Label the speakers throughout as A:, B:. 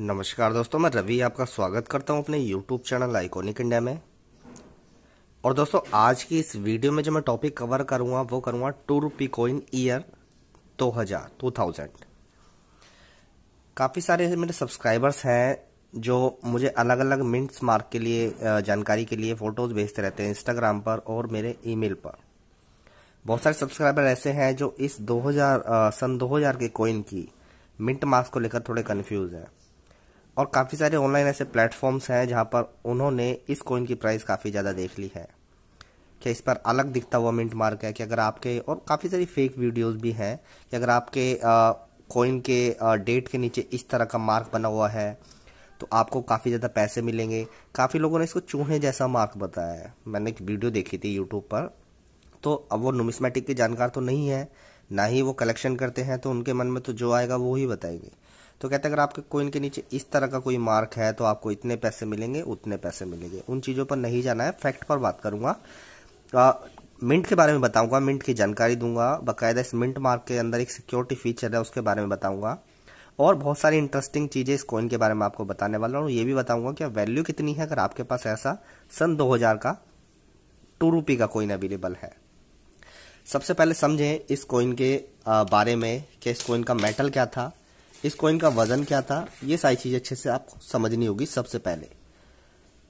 A: नमस्कार दोस्तों, मैं रवि आपका स्वागत करता हूँ अपने YouTube चैनल आइकॉनिक इंडिया में। और दोस्तों, आज की इस वीडियो में जो मैं टॉपिक कवर करूँगा, वो करूँगा टू रुपी कोइन ईयर 2000 2000 काफ़ी सारे मेरे सब्सक्राइबर्स हैं जो मुझे अलग अलग मिंट्स मार्क के लिए जानकारी के लिए फ़ोटोज़ भेजते रहते हैं इंस्टाग्राम पर और मेरे ईमेल पर। बहुत सारे सब्सक्राइबर ऐसे हैं जो इस 2000 सन 2000 के कोइन की मिंट मार्क्स को लेकर थोड़े कन्फ्यूज़ हैं। और काफ़ी सारे ऑनलाइन ऐसे प्लेटफॉर्म्स हैं जहाँ पर उन्होंने इस कॉइन की प्राइस काफ़ी ज़्यादा देख ली है। कि इस पर अलग दिखता हुआ मिंट मार्क है कि अगर आपके और काफ़ी सारी फेक वीडियोस भी हैं कि अगर आपके कॉइन के आ, डेट के नीचे इस तरह का मार्क बना हुआ है तो आपको काफ़ी ज़्यादा पैसे मिलेंगे। काफ़ी लोगों ने इसको चूहे जैसा मार्क बताया है। मैंने एक वीडियो देखी थी यूट्यूब पर। तो अब वो नुमिस्मेटिक के जानकार तो नहीं है ना ही वो कलेक्शन करते हैं तो उनके मन में तो जो आएगा वो ही बताएँगे। तो कहते हैं, अगर आपके कोइन के नीचे इस तरह का कोई मार्क है तो आपको इतने पैसे मिलेंगे, उतने पैसे मिलेंगे। उन चीज़ों पर नहीं जाना है फैक्ट पर बात करूँगा। मिंट के बारे में बताऊँगा मिंट की जानकारी दूँगा, बाकायदा इस मिंट मार्क के अंदर एक सिक्योरिटी फीचर है, उसके बारे में बताऊँगा। और बहुत सारी इंटरेस्टिंग चीज़ें इस कॉइन के बारे में आपको बताने वाला हूँ, ये भी बताऊँगा कि वैल्यू कितनी है, अगर आपके पास ऐसा सन 2000 का टू रूपी का कोइन अवेलेबल है। सबसे पहले समझें इस कॉइन के बारे में कि इस कॉइन का मेटल क्या था। इस कॉइन का वज़न क्या था? ये सारी चीज़ अच्छे से आपको समझनी होगी सबसे पहले।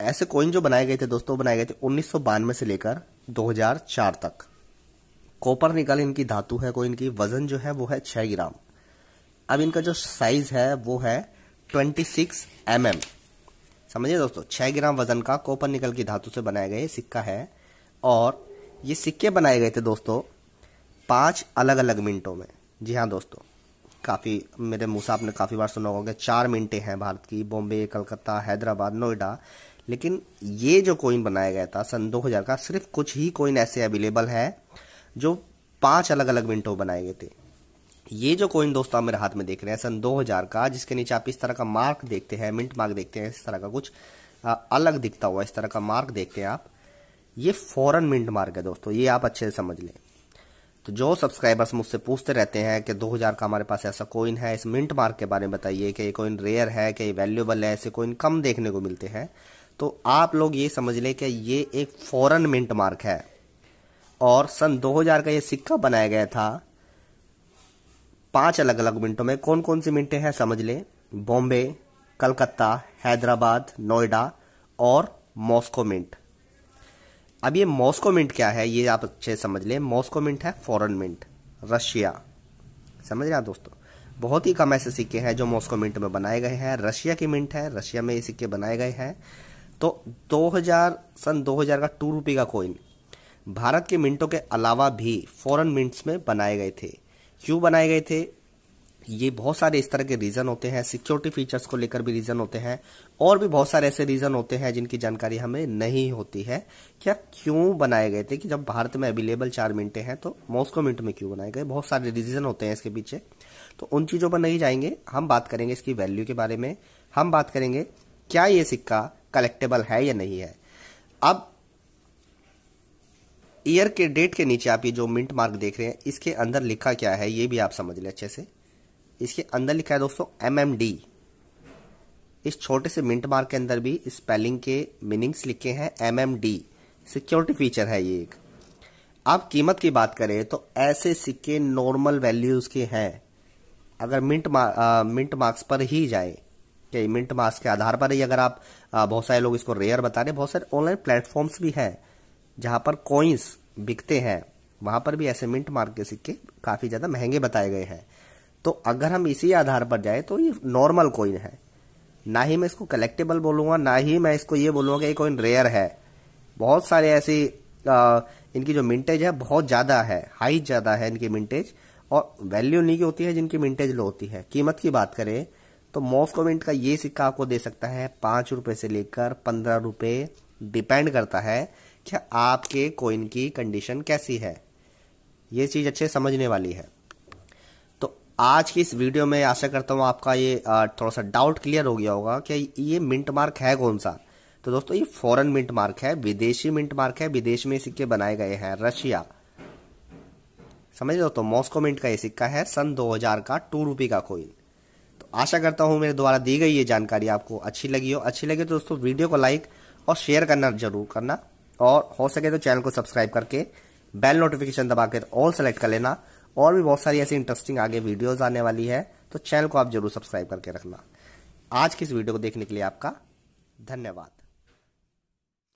A: ऐसे कॉइन जो बनाए गए थे दोस्तों, बनाए गए थे उन्नीस सौ बानवे से लेकर 2004 तक। कॉपर निकल इनकी धातु है कोइन की वज़न जो है वो है छह ग्राम। अब इनका जो साइज़ है वो है 26 सिक्स mm. समझिए दोस्तों? छह ग्राम वज़न का कॉपर निकल की धातु से बनाया गया सिक्का है। और ये सिक्के बनाए गए थे दोस्तों पाँच अलग अलग मिनटों में। जी हाँ दोस्तों। काफ़ी, मेरे मुँह से आपने काफ़ी बार सुना होगा कि चार मिनटें हैं भारत की, बॉम्बे, कलकत्ता, हैदराबाद, नोएडा। लेकिन ये जो कोइन बनाया गया था, सन 2000 का, सिर्फ़ कुछ ही कोइन ऐसे अवेलेबल है, जो पाँच अलग अलग मिनटों बनाए गए थे। ये जो कोइन दोस्तों आप मेरे हाथ में देख रहे हैं, सन 2000 का, जिसके नीचे आप इस तरह का मार्क देखते हैं मिंट मार्क देखते हैं, इस तरह का कुछ अलग दिखता हुआ इस तरह का मार्क देखते हैं आप। ये फॉरन मिंट मार्क है दोस्तों, ये आप अच्छे से समझ लें। तो जो सब्सक्राइबर्स मुझसे पूछते रहते हैं कि 2000 का हमारे पास ऐसा कोइन है, इस मिंट मार्क के बारे में बताइए कि ये कोइन रेयर है, कि वैल्यूबल है, ऐसे कोइन कम देखने को मिलते हैं। तो आप लोग ये समझ लें कि ये एक फॉरन मिंट मार्क है। और सन 2000 का ये सिक्का बनाया गया था। पाँच अलग अलग मिनटों में कौन कौन सी मिनटें हैं समझ लें? बॉम्बे, कलकत्ता, हैदराबाद, नोएडा और मॉस्को मिंट। अब ये मॉस्को मिंट क्या है, ये आप अच्छे समझ लें। मॉस्को मिंट है फॉरेन मिंट, रशिया। समझ रहे हैं दोस्तों? बहुत ही कम ऐसे सिक्के हैं जो मॉस्को मिंट में बनाए गए हैं। रशिया की मिंट है, रशिया में ये सिक्के बनाए गए हैं। तो 2000 सन 2000 का टू रुपये का कोइन भारत के मिंटों के अलावा भी फॉरेन मिंट्स में बनाए गए थे। क्यों बनाए गए थे? ये बहुत सारे इस तरह के रीजन होते हैं सिक्योरिटी फीचर्स को लेकर भी रीजन होते हैं, और भी बहुत सारे ऐसे रीजन होते हैं जिनकी जानकारी हमें नहीं होती है। क्या क्यों बनाए गए थे कि जब भारत में अवेलेबल चार मिनटे हैं तो मॉस्को मिनट में क्यों बनाए गए? बहुत सारे रीजन होते हैं इसके पीछे। तो उन चीज़ों पर नहीं जाएँगे, हम बात करेंगे इसकी वैल्यू के बारे में। हम बात करेंगे क्या ये सिक्का कलेक्टेबल है या नहीं है। अब ईयर के डेट के नीचे आप ये जो मिंट मार्क देख रहे हैं, इसके अंदर लिखा क्या है, ये भी आप समझ लें अच्छे से। इसके अंदर लिखा है दोस्तों एम एम डी इस छोटे से मिंट मार्क के अंदर भी स्पेलिंग के मीनिंग्स लिखे हैं M M D security feature है ये एक। अब कीमत की बात करें तो ऐसे सिक्के नॉर्मल वैल्यूज़ के हैं। अगर मिंट मिंट मार्क्स पर ही जाए कि मिंट मार्क्स के आधार पर ही अगर आप बहुत सारे लोग इसको रेयर बता रहे बहुत सारे ऑनलाइन प्लेटफॉर्म्स भी हैं, जहाँ पर कॉइन्स बिकते हैं, वहाँ पर भी ऐसे मिंट मार्क के सिक्के काफ़ी ज़्यादा महँगे बताए गए हैं। तो अगर हम इसी आधार पर जाए तो ये नॉर्मल कोइन है। ना ही मैं इसको कलेक्टेबल बोलूँगा, ना ही मैं इसको ये बोलूँगा कि ये कोइन रेयर है। बहुत सारे ऐसी इनकी जो मिंटेज है, बहुत ज़्यादा है हाई ज़्यादा है इनकी मिंटेज और वैल्यू नहीं की होती है, जिनकी मिंटेज लो होती है। कीमत की बात करें तो मॉस्को मिंट का ये सिक्का आपको दे सकता है, पाँच रुपए से लेकर पंद्रह रुपए डिपेंड करता है कि आपके कोइन की कंडीशन कैसी है। ये चीज़ अच्छे समझने वाली है। आज की इस वीडियो में आशा करता हूँ आपका ये थोड़ा सा डाउट क्लियर हो गया होगा कि ये मिंट मार्क है कौन सा? तो दोस्तों, ये फॉरेन मिंट मार्क है, विदेशी मिंट मार्क है, विदेश में सिक्के बनाए गए हैं, रशिया। समझ दोस्तों मॉस्को मिंट का ये सिक्का है, सन 2000 का टू रूपी का कोइन तो आशा करता हूँ मेरे द्वारा दी गई ये जानकारी आपको अच्छी लगी हो। अच्छी लगी तो दोस्तों, वीडियो को लाइक और शेयर करना ज़रूर करना। और हो सके तो चैनल को सब्सक्राइब करके बेल नोटिफिकेशन दबा कर ऑल सेलेक्ट कर लेना। और भी बहुत सारी ऐसी इंटरेस्टिंग आगे वीडियोज़ आने वाली है तो चैनल को आप ज़रूर सब्सक्राइब करके रखना। आज की इस वीडियो को देखने के लिए आपका धन्यवाद।